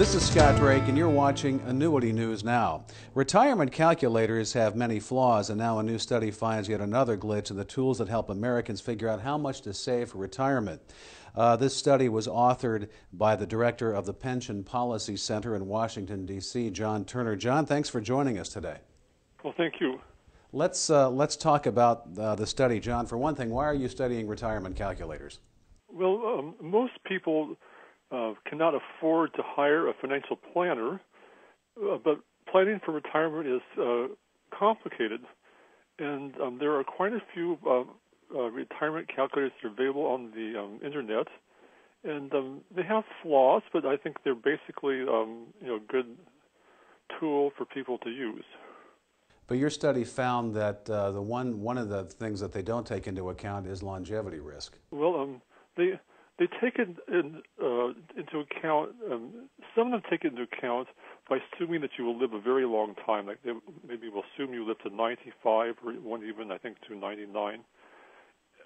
This is Scott Drake, and you're watching Annuity News Now. Retirement calculators have many flaws, and now a new study finds yet another glitch in the tools that help Americans figure out how much to save for retirement. Uh, this study was authored by the director of the Pension Policy Center in Washington, D.C., John Turner. John, thanks for joining us today. Well, thank you. Let's, uh, let's talk about uh, the study. John, for one thing, why are you studying retirement calculators? Well, um, most people uh, cannot afford to hire a financial planner, uh, but planning for retirement is uh, complicated, and um, there are quite a few uh, uh, retirement calculators that are available on the um, internet, and um, they have flaws, but I think they're basically um, you know good tool for people to use. But your study found that uh, the one one of the things that they don't take into account is longevity risk. Well, um, they they take it in, uh, into account. Um, some of them take it into account by assuming that you will live a very long time. Like they maybe will assume you live to 95, or one even I think to 99.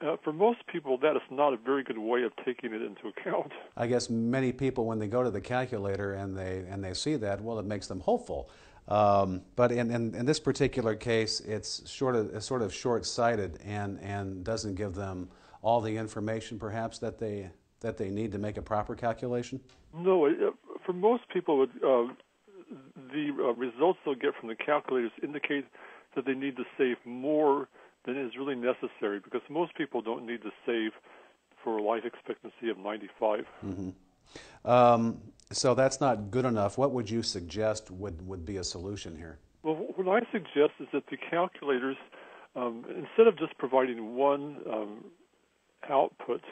Uh, for most people, that is not a very good way of taking it into account. I guess many people, when they go to the calculator and they and they see that, well, it makes them hopeful. Um, but in, in, in, this particular case, it's sort of sort of short-sighted and and doesn't give them all the information, perhaps that they that they need to make a proper calculation? No, for most people, uh, the uh, results they'll get from the calculators indicate that they need to save more than is really necessary because most people don't need to save for a life expectancy of 95. Mm-hmm. Um, so that's not good enough. What would you suggest would, would be a solution here? Well, what I suggest is that the calculators, um, instead of just providing one um, output,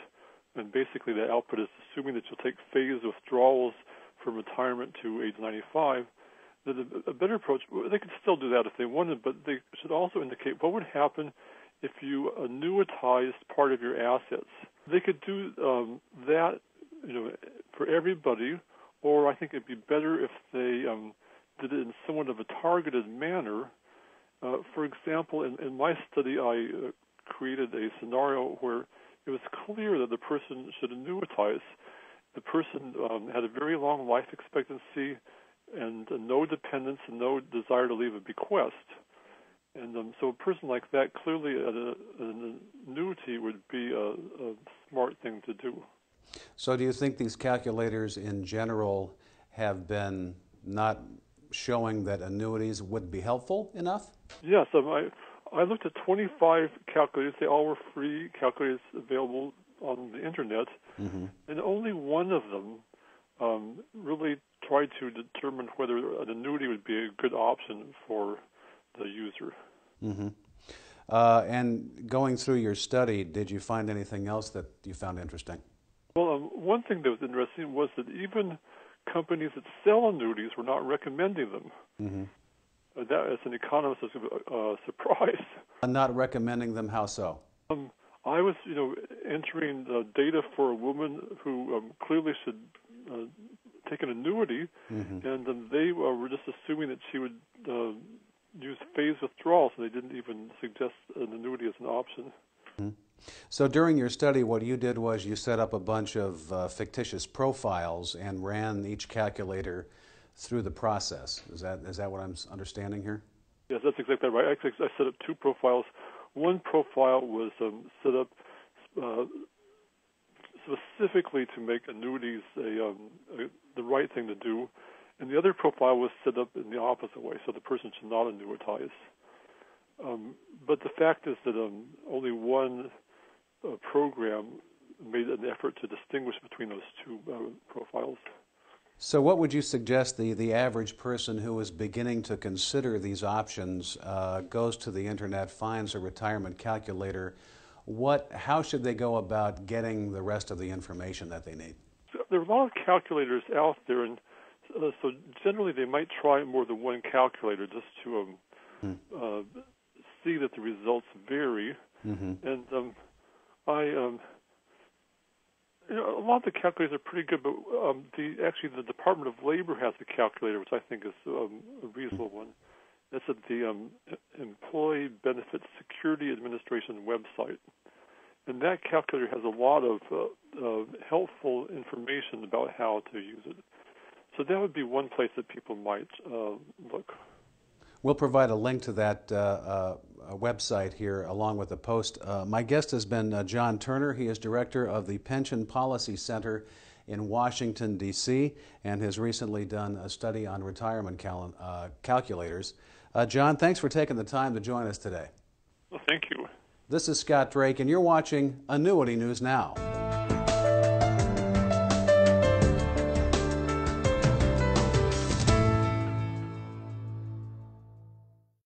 and basically the output is assuming that you'll take phased withdrawals from retirement to age 95. That a better approach, they could still do that if they wanted, but they should also indicate what would happen if you annuitized part of your assets. They could do um, that, you know, for everybody, or I think it'd be better if they um, did it in somewhat of a targeted manner. Uh, for example, in, in my study, I uh, created a scenario where it was clear that the person should annuitize. The person um, had a very long life expectancy and uh, no dependence and no desire to leave a bequest. And um, so a person like that, clearly a, an annuity would be a, a smart thing to do. So do you think these calculators in general have been not showing that annuities would be helpful enough? Yes, um, I, I looked at 25 calculators. They all were free calculators available on the internet, mm-hmm. and only one of them um, really tried to determine whether an annuity would be a good option for the user. Mm-hmm. Uh, and going through your study, did you find anything else that you found interesting? Well, um, one thing that was interesting was that even companies that sell annuities were not recommending them. Mm-hmm. That as an economist is a uh, surprise. I'm not recommending them. How so? Um, I was, you know, entering the data for a woman who um, clearly should uh, take an annuity, mm-hmm. and um, they uh, were just assuming that she would uh, use phased withdrawals, and they didn't even suggest an annuity as an option. Mm-hmm. So during your study, what you did was you set up a bunch of uh, fictitious profiles and ran each calculator through the process. Is that is that what I'm understanding here? Yes, that's exactly right. I set up two profiles. One profile was um, set up uh, specifically to make annuities a, um, a, the right thing to do, and the other profile was set up in the opposite way, so the person should not annuitize. Um, but the fact is that um, only one uh, program made an effort to distinguish between those two uh, profiles. So, what would you suggest the, the average person who is beginning to consider these options uh, goes to the internet, finds a retirement calculator? What, how should they go about getting the rest of the information that they need? So there are a lot of calculators out there, and uh, so generally they might try more than one calculator just to um, hmm. uh, see that the results vary. Mm-hmm. And um, I um, you know, a lot of the calculators are pretty good, but um, the actually the Department of Labor has a calculator, which I think is um, a reasonable one. That's at the um, Employee Benefits Security Administration website, and that calculator has a lot of uh, uh, helpful information about how to use it. so that would be one place that people might uh, look. We'll provide a link to that uh, uh, website here along with the post. Uh, my guest has been uh, John Turner. He is director of the Pension Policy Center in Washington, D.C., and has recently done a study on retirement cal- uh, calculators. John, thanks for taking the time to join us today. Well, thank you. This is Scott Drake, and you're watching Annuity News Now.